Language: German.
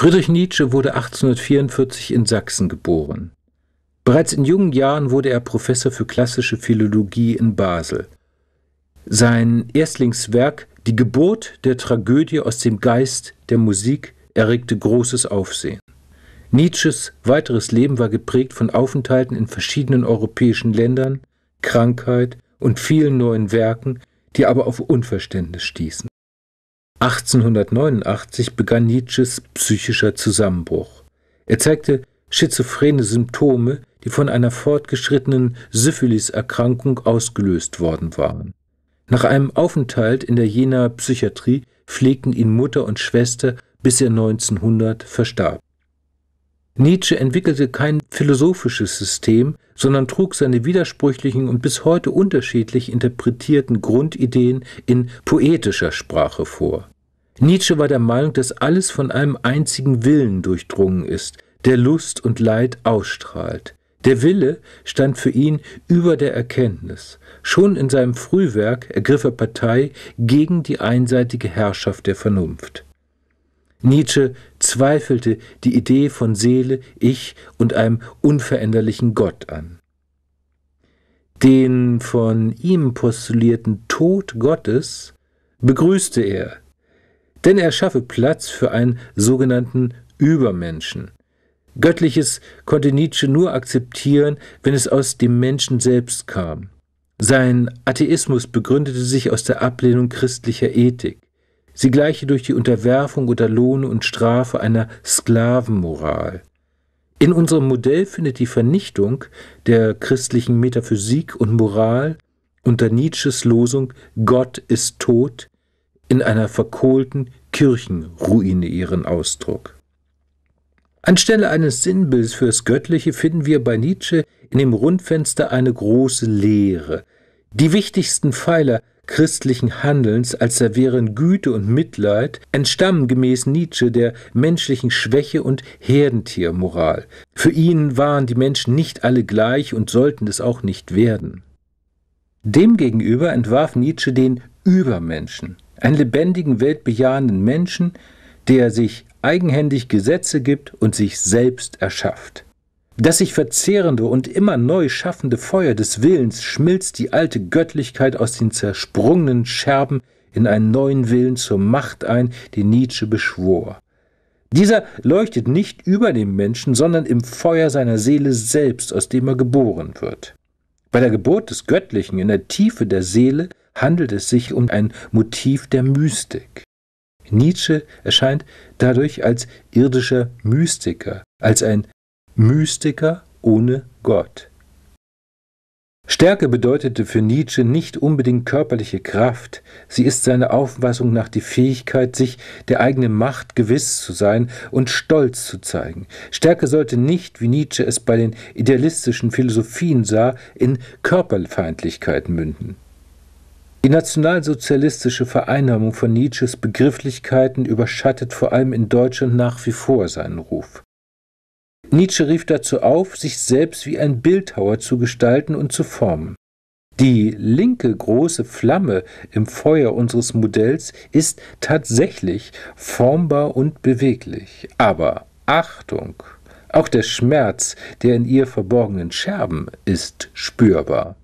Friedrich Nietzsche wurde 1844 in Sachsen geboren. Bereits in jungen Jahren wurde er Professor für klassische Philologie in Basel. Sein Erstlingswerk Die Geburt der Tragödie aus dem Geist der Musik erregte großes Aufsehen. Nietzsches weiteres Leben war geprägt von Aufenthalten in verschiedenen europäischen Ländern, Krankheit und vielen neuen Werken, die aber auf Unverständnis stießen. 1889 begann Nietzsches psychischer Zusammenbruch. Er zeigte schizophrene Symptome, die von einer fortgeschrittenen Syphilis-Erkrankung ausgelöst worden waren. Nach einem Aufenthalt in der Jenaer Psychiatrie pflegten ihn Mutter und Schwester, bis er 1900 verstarb. Nietzsche entwickelte kein philosophisches System, sondern trug seine widersprüchlichen und bis heute unterschiedlich interpretierten Grundideen in poetischer Sprache vor. Nietzsche war der Meinung, dass alles von einem einzigen Willen durchdrungen ist, der Lust und Leid ausstrahlt. Der Wille stand für ihn über der Erkenntnis. Schon in seinem Frühwerk ergriff er Partei gegen die einseitige Herrschaft der Vernunft. Nietzsche zweifelte die Idee von Seele, Ich und einem unveränderlichen Gott an. Den von ihm postulierten Tod Gottes begrüßte er, denn er schaffe Platz für einen sogenannten Übermenschen. Göttliches konnte Nietzsche nur akzeptieren, wenn es aus dem Menschen selbst kam. Sein Atheismus begründete sich aus der Ablehnung christlicher Ethik. Sie gleiche durch die Unterwerfung unter Lohn und Strafe einer Sklavenmoral. In unserem Modell findet die Vernichtung der christlichen Metaphysik und Moral unter Nietzsches Losung Gott ist tot in einer verkohlten Kirchenruine ihren Ausdruck. Anstelle eines Sinnbilds fürs Göttliche finden wir bei Nietzsche in dem Rundfenster eine große Leere. Die wichtigsten Pfeiler christlichen Handelns, als er wären Güte und Mitleid, entstammen gemäß Nietzsche der menschlichen Schwäche und Herdentiermoral. Für ihn waren die Menschen nicht alle gleich und sollten es auch nicht werden. Demgegenüber entwarf Nietzsche den Übermenschen, einen lebendigen, weltbejahenden Menschen, der sich eigenhändig Gesetze gibt und sich selbst erschafft. Das sich verzehrende und immer neu schaffende Feuer des Willens schmilzt die alte Göttlichkeit aus den zersprungenen Scherben in einen neuen Willen zur Macht ein, den Nietzsche beschwor. Dieser leuchtet nicht über dem Menschen, sondern im Feuer seiner Seele selbst, aus dem er geboren wird. Bei der Geburt des Göttlichen in der Tiefe der Seele handelt es sich um ein Motiv der Mystik. Nietzsche erscheint dadurch als irdischer Mystiker, als ein Mystiker ohne Gott. Stärke bedeutete für Nietzsche nicht unbedingt körperliche Kraft, sie ist seiner Auffassung nach die Fähigkeit, sich der eigenen Macht gewiss zu sein und Stolz zu zeigen. Stärke sollte nicht, wie Nietzsche es bei den idealistischen Philosophien sah, in Körperfeindlichkeit münden. Die nationalsozialistische Vereinnahmung von Nietzsches Begrifflichkeiten überschattet vor allem in Deutschland nach wie vor seinen Ruf. Nietzsche rief dazu auf, sich selbst wie ein Bildhauer zu gestalten und zu formen. Die linke große Flamme im Feuer unseres Modells ist tatsächlich formbar und beweglich. Aber Achtung! Auch der Schmerz der in ihr verborgenen Scherben ist spürbar.